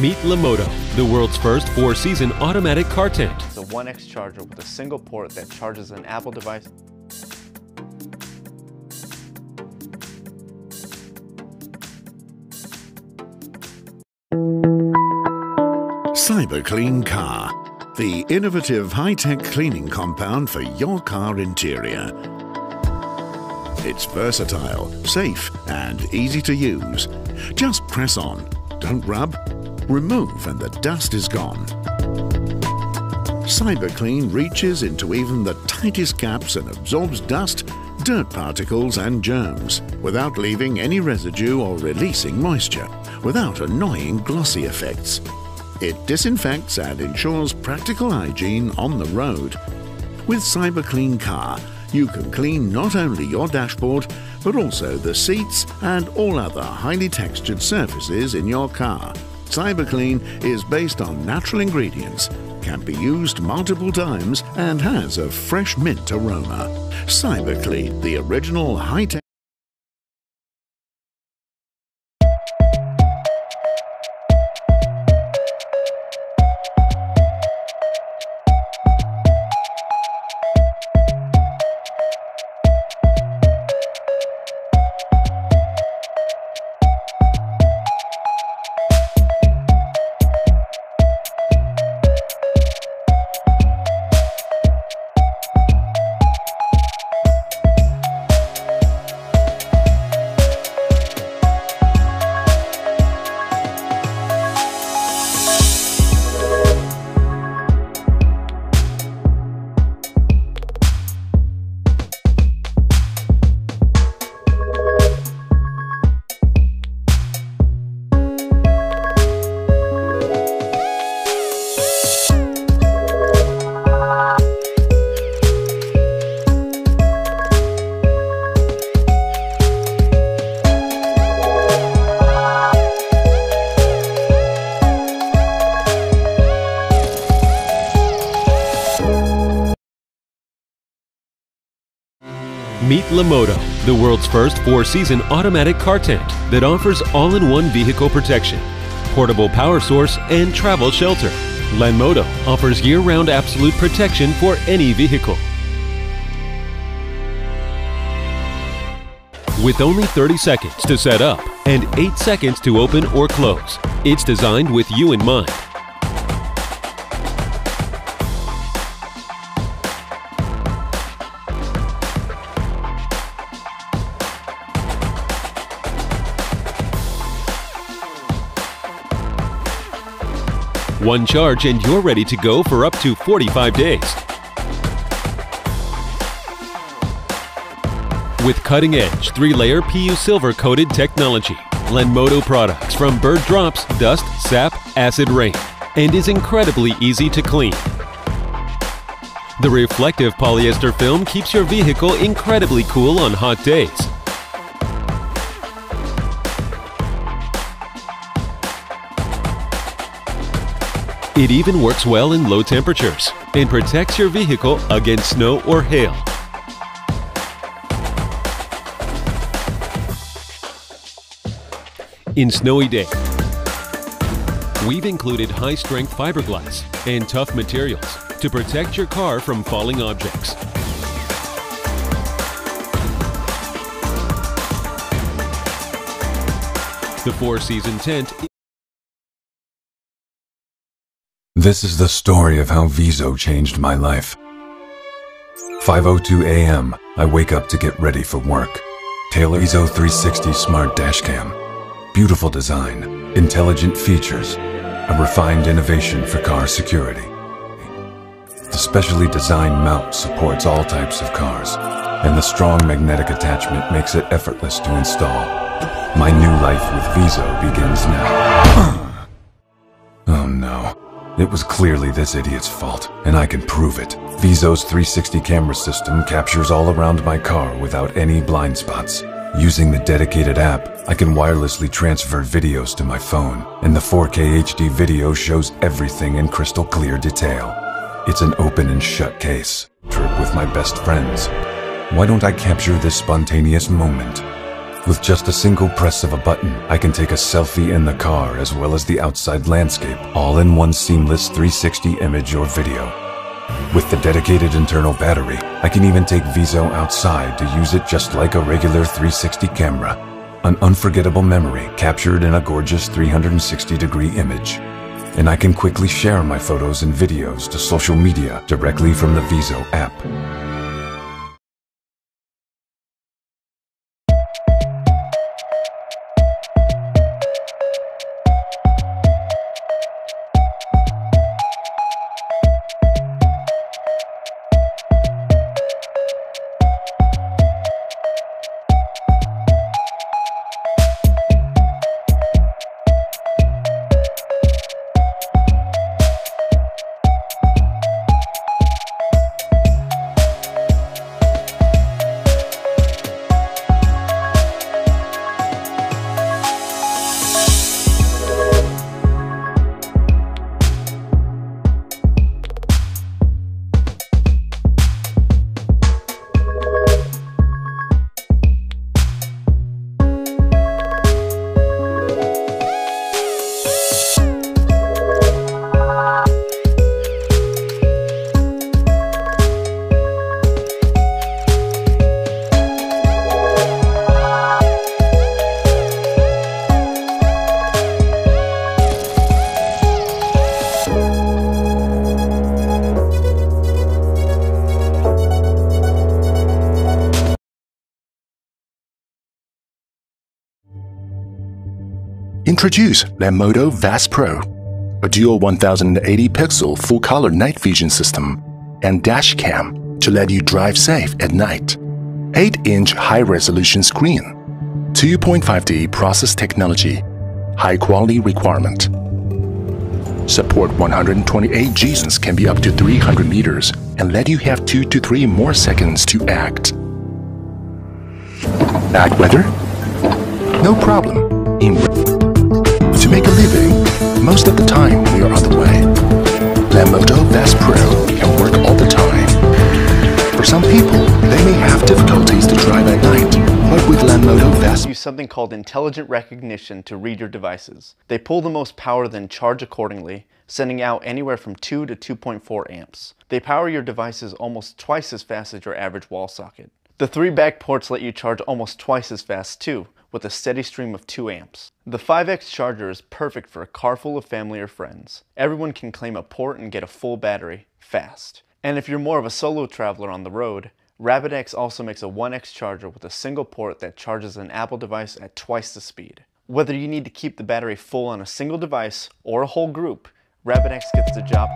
Meet Lanmodo, the world's first four-season automatic car tent. It's a 1X charger with a single port that charges an Apple device. CyberClean Car, the innovative high-tech cleaning compound for your car interior. It's versatile, safe and easy to use. Just press on, don't rub, remove and the dust is gone. CyberClean reaches into even the tightest gaps and absorbs dust, dirt particles and germs without leaving any residue or releasing moisture, without annoying glossy effects. It disinfects and ensures practical hygiene on the road. With CyberClean Car, you can clean not only your dashboard, but also the seats and all other highly textured surfaces in your car. CyberClean is based on natural ingredients, can be used multiple times, and has a fresh mint aroma. CyberClean, the original high-tech Meet Lanmodo, the world's first four-season automatic car tent that offers all-in-one vehicle protection, portable power source, and travel shelter. Lanmodo offers year-round absolute protection for any vehicle. With only 30 seconds to set up and 8 seconds to open or close, it's designed with you in mind. One charge and you're ready to go for up to 45 days. With cutting-edge three-layer PU silver coated technology, Lanmodo products from bird drops, dust, sap, acid rain, and is incredibly easy to clean. The reflective polyester film keeps your vehicle incredibly cool on hot days. It even works well in low temperatures and protects your vehicle against snow or hail. In snowy day, we've included high-strength fiberglass and tough materials to protect your car from falling objects. The four-season tent This is the story of how Vezo changed my life. 5.02 a.m., I wake up to get ready for work. Taylor Vezo 360 Smart Dashcam. Beautiful design, intelligent features, a refined innovation for car security. The specially designed mount supports all types of cars, and the strong magnetic attachment makes it effortless to install. My new life with Vezo begins now. oh no. It was clearly this idiot's fault, and I can prove it. Vezo's 360 camera system captures all around my car without any blind spots. Using the dedicated app, I can wirelessly transfer videos to my phone, and the 4K HD video shows everything in crystal clear detail. It's an open and shut case. Trip with my best friends. Why don't I capture this spontaneous moment? With just a single press of a button, I can take a selfie in the car as well as the outside landscape, all in one seamless 360 image or video. With the dedicated internal battery, I can even take Vezo outside to use it just like a regular 360 camera. An unforgettable memory captured in a gorgeous 360 degree image. And I can quickly share my photos and videos to social media directly from the Vezo app. Introduce Lanmodo Vast Pro, a dual 1080 pixel full color night vision system and dash cam to let you drive safe at night. 8 inch high resolution screen, 2.5D process technology, high quality requirement. Support 128 Gs can be up to 300 meters and let you have 2 to 3 more seconds to act. Bad weather? No problem. In to make a living, most of the time we are on the way. Lanmodo Vast Pro can work all the time. For some people, they may have difficulties to drive at night, but with Lenmodo VAS use something called intelligent recognition to read your devices. They pull the most power then charge accordingly, sending out anywhere from 2 to 2.4 amps. They power your devices almost twice as fast as your average wall socket. The three back ports let you charge almost twice as fast too, with a steady stream of 2 amps. The 5X charger is perfect for a car full of family or friends. Everyone can claim a port and get a full battery, fast. And if you're more of a solo traveler on the road, RapidX also makes a 1X charger with a single port that charges an Apple device at twice the speed. Whether you need to keep the battery full on a single device or a whole group, RapidX gets the job